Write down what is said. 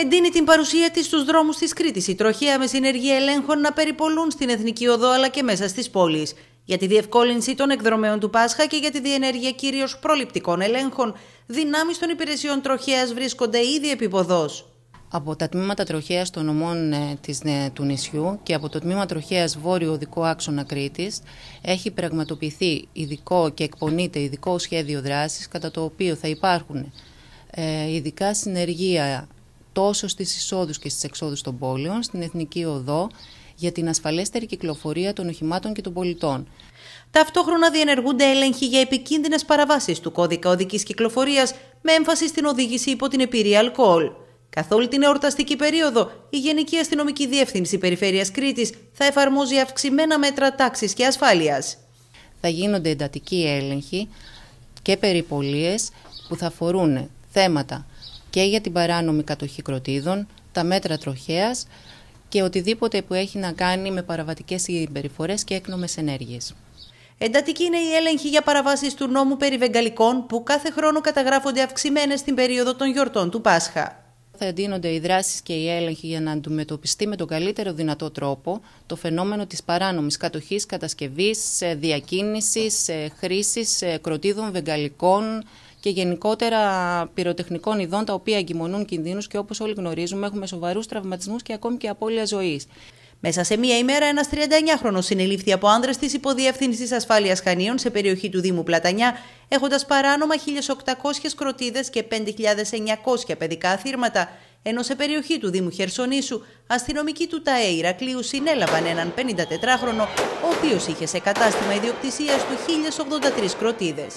Εντείνει την παρουσία της στους δρόμους της Κρήτης η τροχέα με συνεργεία ελέγχων να περιπολούν στην Εθνική Οδό αλλά και μέσα στις πόλεις. Για τη διευκόλυνση των εκδρομέων του Πάσχα και για τη διενέργεια κυρίως προληπτικών ελέγχων, δυνάμεις των υπηρεσιών τροχέας βρίσκονται ήδη επιποδός. Από τα τμήματα τροχέας των νομών ε, της, ε, του νησιού και από το τμήμα τροχέας Βόρειο Οδικό Άξονα Κρήτης έχει πραγματοποιηθεί ειδικό και εκπονείται ειδικό σχέδιο δράσης κατά το οποίο θα υπάρχουν ε, ειδικά συνεργεία τόσο στις εισόδους και στις εξόδους των πόλεων, στην Εθνική Οδό, για την ασφαλέστερη κυκλοφορία των οχημάτων και των πολιτών. Ταυτόχρονα διενεργούνται έλεγχοι για επικίνδυνες παραβάσεις του κώδικα οδικής κυκλοφορίας με έμφαση στην οδήγηση υπό την επίρρεια αλκοόλ. Καθ' όλη την εορταστική περίοδο, η Γενική Αστυνομική Διεύθυνση Περιφέρειας Κρήτης θα εφαρμόζει αυξημένα μέτρα τάξης και ασφάλειας. Θα γίνονται εντατικοί έλεγχοι και περιπολίες που θα αφορούν θέματα και για την παράνομη κατοχή κροτίδων, τα μέτρα τροχέας και οτιδήποτε που έχει να κάνει με παραβατικές συμπεριφορές και έκνομες ενέργειες. Εντατική είναι η έλεγχη για παραβάσεις του νόμου περί βεγγαλικών που κάθε χρόνο καταγράφονται αυξημένες στην περίοδο των γιορτών του Πάσχα. Θα εντείνονται οι δράσεις και οι έλεγχοι για να αντιμετωπιστεί με τον καλύτερο δυνατό τρόπο το φαινόμενο της παράνομης κατοχής, κατασκευής, διακίνησης, χρήσης κροτίδων βεγγαλικών, και γενικότερα πυροτεχνικών ειδών τα οποία εγκυμονούν κινδύνους και όπως όλοι γνωρίζουμε έχουμε σοβαρούς τραυματισμούς και ακόμη και απώλεια ζωής. Μέσα σε μία ημέρα, ένας 39χρονο συνελήφθη από άνδρες της Υποδιεύθυνσης Ασφάλειας Χανίων σε περιοχή του Δήμου Πλατανιά, έχοντας παράνομα 1.800 κροτίδες και 5.900 παιδικά θύρματα, ενώ σε περιοχή του Δήμου Χερσονήσου, αστυνομικοί του ΤΑΕ Ηρακλείου συνέλαβαν έναν 54χρονο, ο οποίος είχε σε κατάστημα ιδιοκτησίας του 1.083 κροτίδες.